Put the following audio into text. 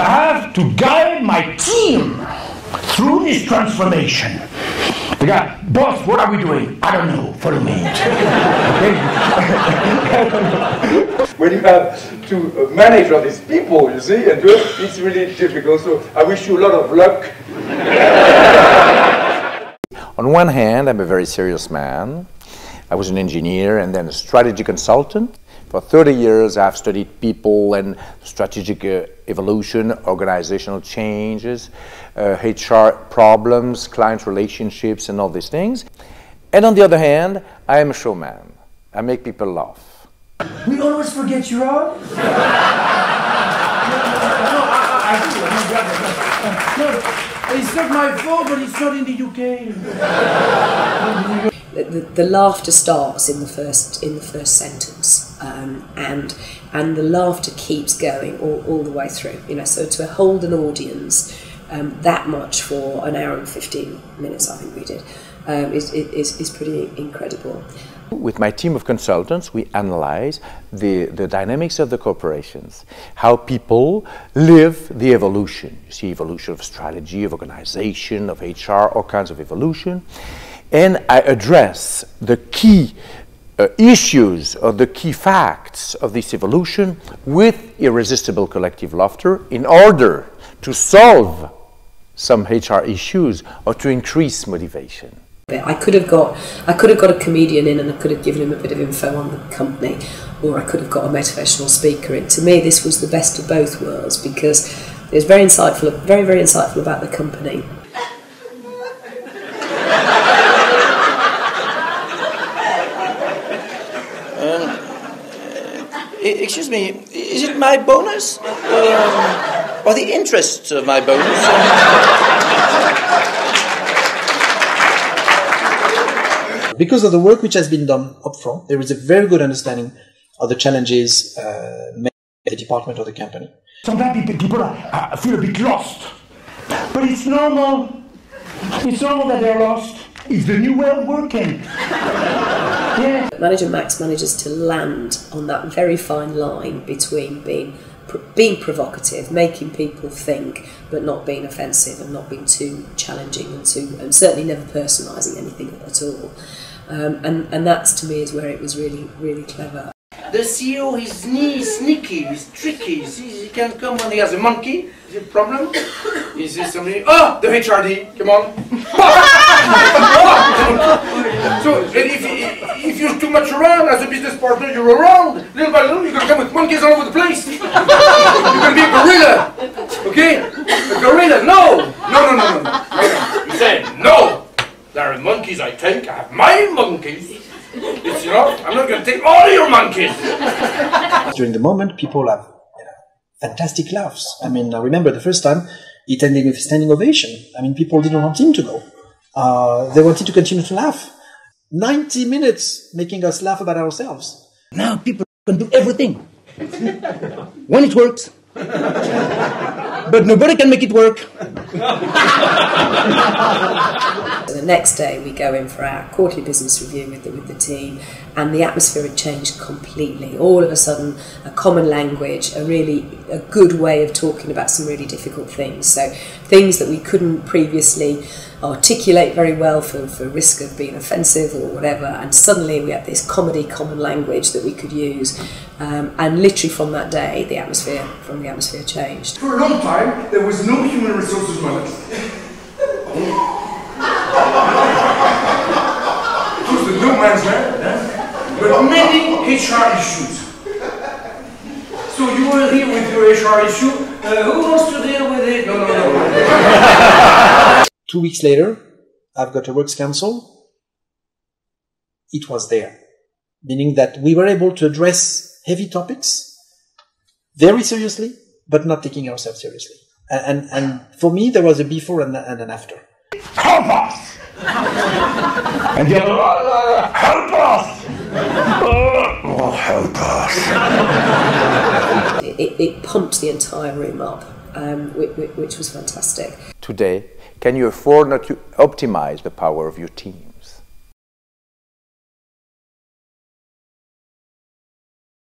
I have to guide my team through this transformation. The guy, boss, what are we doing? I don't know. Follow me. when you have to manage all these people, you see, and do it, it's really difficult. So I wish you a lot of luck. On one hand, I'm a very serious man. I was an engineer and then a strategy consultant. For 30 years, I've studied people and strategic uh, evolution, organizational changes, uh, HR problems, client relationships, and all these things. And on the other hand, I am a showman. I make people laugh. We always forget you're on. It's not my fault, but it's not in the UK. the, the, the laughter starts in the first in the first sentence, um, and and the laughter keeps going all, all the way through. You know, so to hold an audience um, that much for an hour and fifteen minutes, I think we did, um, is, is is pretty incredible. With my team of consultants, we analyze the, the dynamics of the corporations, how people live the evolution. You see evolution of strategy, of organization, of HR, all kinds of evolution. And I address the key uh, issues or the key facts of this evolution with irresistible collective laughter in order to solve some HR issues or to increase motivation. I could have got I could have got a comedian in and I could have given him a bit of info on the company or I could have got a motivational speaker in. To me this was the best of both worlds because it was very insightful very very insightful about the company. Um, excuse me, is it my bonus? Um, or the interest of my bonus? because of the work which has been done up front, there is a very good understanding of the challenges uh, made by the department or the company. Sometimes people, people are, feel a bit lost, but it's normal. It's normal that they're lost. It's the new way of working. Yeah. Manager Max manages to land on that very fine line between being being provocative, making people think, but not being offensive and not being too challenging and too, and certainly never personalising anything at all. Um, and, and that's to me is where it was really, really clever. The CEO is sneaky, he's tricky. He can come when he has a monkey. Is it a problem? Is this somebody? Oh, the HRD, come on. so, if, if you're too much around as a business partner, you're around. Little by little, going to come with monkeys all over the place. you're to be a gorilla. Okay? A gorilla. No! No, no, no, no. no. You say, no! There are monkeys I take. I have my monkeys. It's, you know, I'm not going to take all your monkeys. During the moment, people have you know, fantastic laughs. I mean, I remember the first time it ended with a standing ovation. I mean, people didn't want him to go. Uh, they wanted to continue to laugh. 90 minutes making us laugh about ourselves. Now people can do everything. when it works. but nobody can make it work. So the next day we go in for our quarterly business review with the, with the team and the atmosphere had changed completely. All of a sudden a common language, a really a good way of talking about some really difficult things. So things that we couldn't previously articulate very well for, for risk of being offensive or whatever and suddenly we had this comedy common language that we could use um, and literally from that day the atmosphere from the atmosphere changed. For a long time there was no human resources it was the no man's land, eh? but many HR issues. So you were here with your HR issue. Uh, who wants to deal with it? No, no, no. Two weeks later, I've got a works council. It was there, meaning that we were able to address heavy topics very seriously, but not taking ourselves seriously. And, and, and for me, there was a before and, and an after. Help us! and the other, uh, help us! Help us! It, it, pumped the entire room up, um, which, which was fantastic. Today, can you afford not to optimize the power of your team?